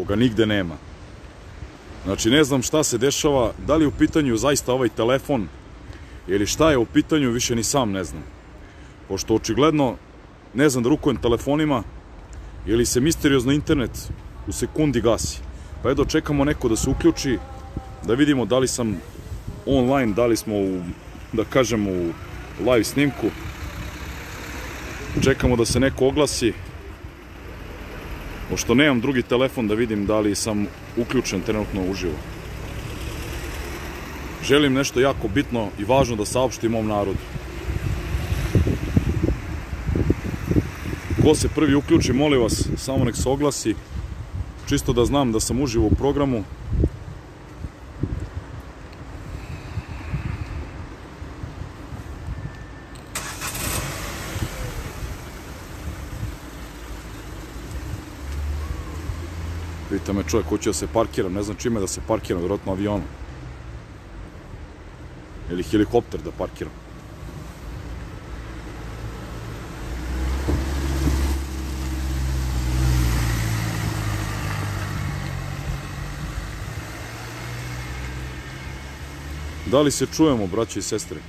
koga nigde nema. Znači, ne znam šta se dešava, da li je u pitanju zaista ovaj telefon, ili šta je u pitanju, više ni sam ne znam. Pošto očigledno, ne znam da rukujem telefonima, ili se misteriozno internet u sekundi gasi. Pa edo, čekamo neko da se uključi, da vidimo da li sam online, da li smo u, da kažemo, u live snimku. Čekamo da se neko oglasi. Pošto nemam drugi telefon da vidim da li sam uključen trenutno uživo. Želim nešto jako bitno i važno da saopštim mom narodu. Ko se prvi uključi, molim vas, samo nek se oglasi. Čisto da znam da sam uživo u programu. Pita me čovjek, hoće da se parkiram, ne znam čime da se parkiram, vjerojatno avionom. Ili helikopter da parkiram. Da li se čujemo, braće i sestre?